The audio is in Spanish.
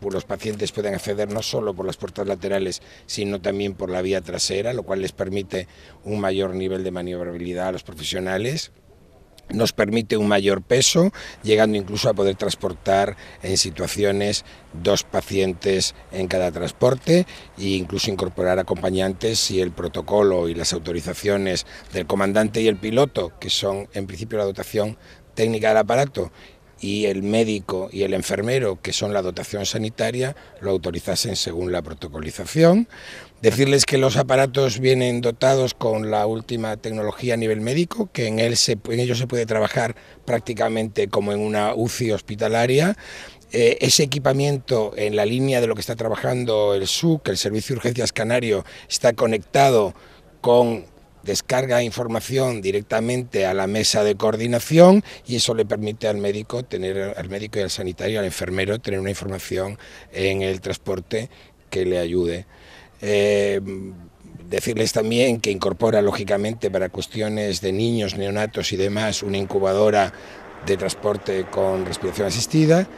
los pacientes pueden acceder no solo por las puertas laterales, sino también por la vía trasera, lo cual les permite un mayor nivel de maniobrabilidad a los profesionales. Nos permite un mayor peso, llegando incluso a poder transportar en situaciones dos pacientes en cada transporte e incluso incorporar acompañantes si el protocolo y las autorizaciones del comandante y el piloto, que son en principio la dotación técnica del aparato, y el médico y el enfermero, que son la dotación sanitaria, lo autorizasen según la protocolización. Decirles que los aparatos vienen dotados con la última tecnología a nivel médico, que en, él en ellos se puede trabajar prácticamente como en una UCI hospitalaria. Eh, ese equipamiento en la línea de lo que está trabajando el SUC, el Servicio de Urgencias Canario, está conectado con descarga información directamente a la mesa de coordinación y eso le permite al médico tener al médico y al sanitario, al enfermero tener una información en el transporte que le ayude. Eh, decirles también que incorpora lógicamente para cuestiones de niños, neonatos y demás una incubadora de transporte con respiración asistida